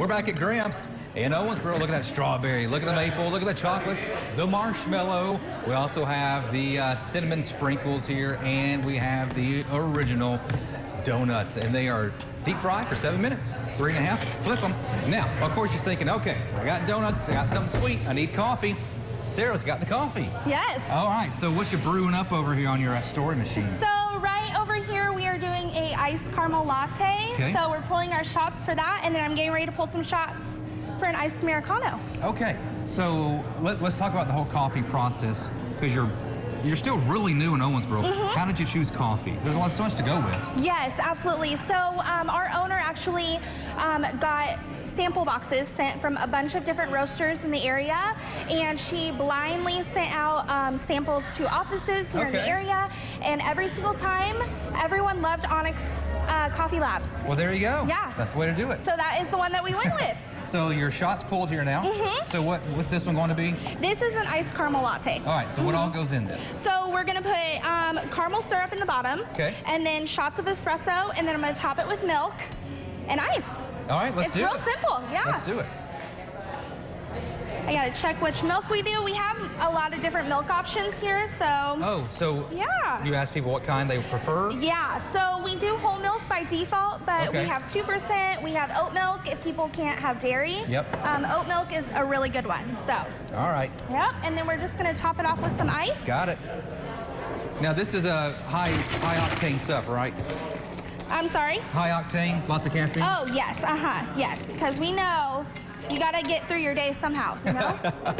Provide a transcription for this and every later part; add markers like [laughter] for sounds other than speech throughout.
We're back at Gramps in Owensboro. Look at that strawberry. Look at the maple. Look at the chocolate. The marshmallow. We also have the uh, cinnamon sprinkles here, and we have the original donuts, and they are deep fried for seven minutes. Three and a half. Flip them. Now, of course, you're thinking, okay, I got donuts. I got something sweet. I need coffee. Sarah's got the coffee. Yes. All right. So what you brewing up over here on your uh, story machine? So here, we are doing a iced caramel latte. Okay. So we're pulling our shots for that, and then I'm getting ready to pull some shots for an iced Americano. Okay, so let, us talk about the whole coffee process because you're you're still really new in Owensboro. Mm-hmm. How did you choose coffee? There's a lot so much to go with. Yes, absolutely. So um, our owner actually um, got sample boxes sent from a bunch of different roasters in the area, and she blindly sent out um, samples to offices here in the area. And every single time, everyone loved Onyx uh, Coffee Labs. Well, there you go. Yeah. That's the way to do it. So that is the one that we went with. [laughs] So your shot's pulled here now. Mhm. So what what's this one going to be? This is an iced caramel latte. All right. So what all Mm-hmm. goes in this? So we're gonna put um, caramel syrup in the bottom. Okay. And then shots of espresso, and then I'm gonna top it with milk and ice. All right. Let's it's do it. It's real simple, yeah. Let's do it. I gotta check which milk we do. We have a lot of different milk options here, so. Oh, so Yeah. you ask people what kind they prefer. Yeah, so we do whole milk by default, but Okay. we have 2%. We have oat milk if people can't have dairy. Yep. Um, oat milk is a really good one, so. All right. Yep, and then we're just gonna top it off with some ice. Got it. Now this is a high high octane stuff, right? I'm sorry? High octane, lots of caffeine. Oh, yes, uh-huh, yes, because we know you gotta get through your day somehow, you know? [laughs]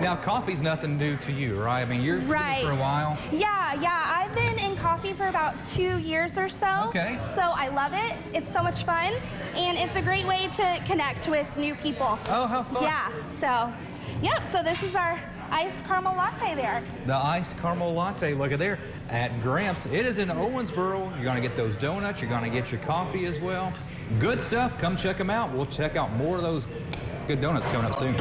Now coffee's nothing new to you, right? I mean, you're Right. for a while. yeah, yeah, I've been in coffee for about two years or so. Okay. So I love it. It's so much fun, and it's a great way to connect with new people. Oh, how fun. Yeah, so, yep, so this is our iced caramel latte there. The iced caramel latte, look at there, at Gramps. It is in Owensboro. You're gonna get those donuts, you're gonna get your coffee as well. Good stuff, come check them out. We'll check out more of those good donuts coming up soon.